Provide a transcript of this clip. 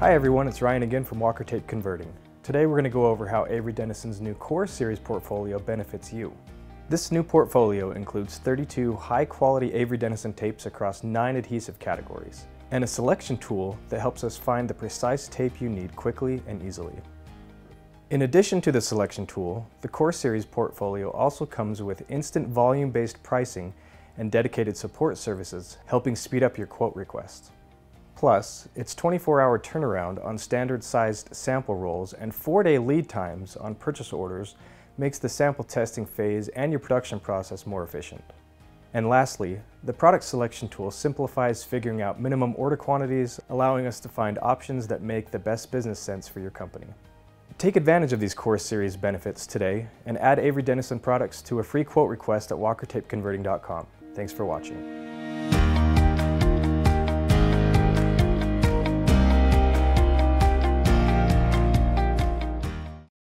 Hi everyone, it's Ryan again from Walker Tape Converting. Today we're going to go over how Avery Dennison's new Core Series portfolio benefits you. This new portfolio includes 32 high-quality Avery Dennison tapes across 9 adhesive categories, and a selection tool that helps us find the precise tape you need quickly and easily. In addition to the selection tool, the Core Series portfolio also comes with instant volume-based pricing and dedicated support services, helping speed up your quote requests. Plus, its 24-hour turnaround on standard-sized sample rolls and 4-day lead times on purchase orders makes the sample testing phase and your production process more efficient. And lastly, the product selection tool simplifies figuring out minimum order quantities, allowing us to find options that make the best business sense for your company. Take advantage of these Core Series benefits today and add Avery Dennison products to a free quote request at walkertapeconverting.com. Thanks for watching.